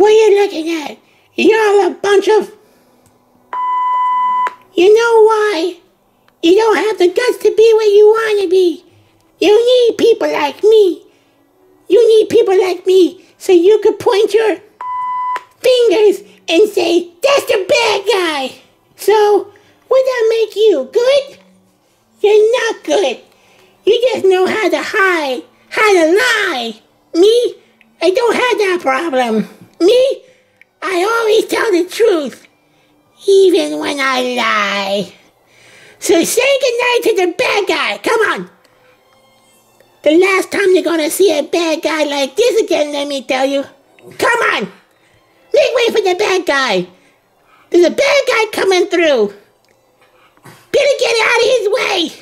What are you looking at? You're a bunch of. You know why? You don't have the guts to be what you want to be. You need people like me. You need people like me so you could point your fingers and say, that's the bad guy. So, would that make you good? You're not good. You just know how to hide, how to lie. Me, I don't have that problem. Me, I always tell the truth, even when I lie. So say goodnight to the bad guy. Come on. The last time you're gonna see a bad guy like this again, let me tell you. Come on. Make way for the bad guy. There's a bad guy coming through. Better get out of his way.